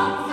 Oh.